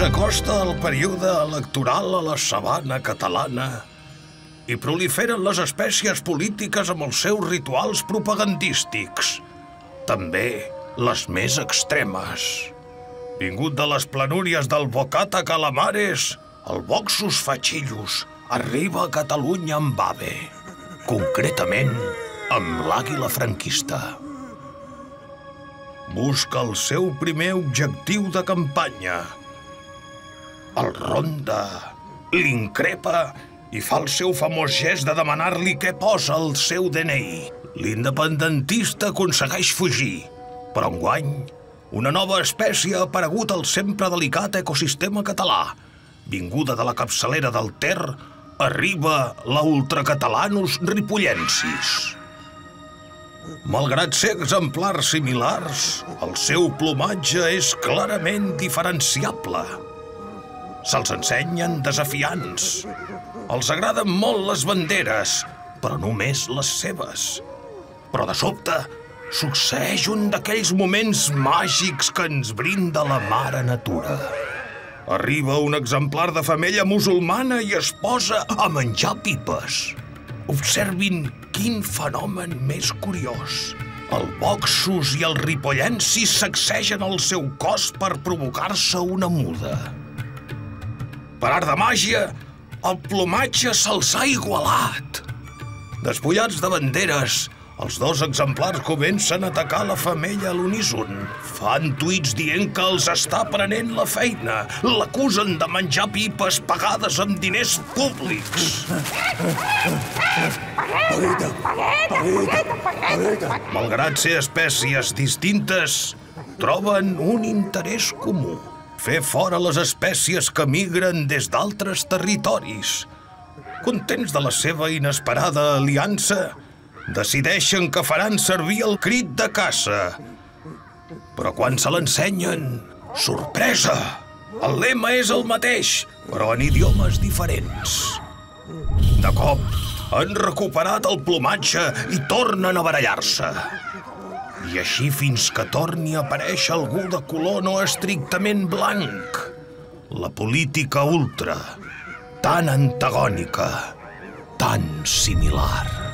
S'acosta el període electoral a la sabana catalana i proliferen les espècies polítiques amb els seus rituals propagandístics. També les més extremes. Vingut de les planúries del Bocata Calamares, el Voxus Fachillus arriba a Catalunya amb ave. Concretament, amb l'àguila franquista. Busca el seu primer objectiu de campanya. El ronda, l'increpa i fa el seu famós gest de demanar-li què posa al seu DNI. L'independentista aconsegueix fugir, però enguany una nova espècie ha aparegut al sempre delicat ecosistema català. Vinguda de la capçalera del Ter, arriba la Ultracatalanus ripollensis. Malgrat ser exemplars similars, el seu plomatge és clarament diferenciable. Se'ls ensenyen desafiants. Els agraden molt les banderes, però només les seves. Però de sobte succeeix un d'aquells moments màgics que ens brinda la mare natura. Arriba un exemplar de femella musulmana i es posa a menjar pipes. Observin quin fenomen més curiós. El boxus i el ripollensis sacsegen el seu cos per provocar-se una muda. Per art de màgia, el plomatge se'ls ha igualat. Despullats de banderes, els dos exemplars comencen a atacar la femella a l'uníson. Fan tuits dient que els està prenent la feina. L'acusen de menjar pipes pagades amb diners públics. Malgrat ser espècies distintes, troben un interès comú. Fer fora les espècies que migren des d'altres territoris. Contents de la seva inesperada aliança, decideixen que faran servir el crit de caça. Però quan se l'ensenyen, sorpresa! El lema és el mateix, però en idiomes diferents. De cop, han recuperat el plomatge i tornen a barallar-se. I així fins que torni a aparèixer algú de color no estrictament blanc. La política ultra, tan antagònica, tan similar.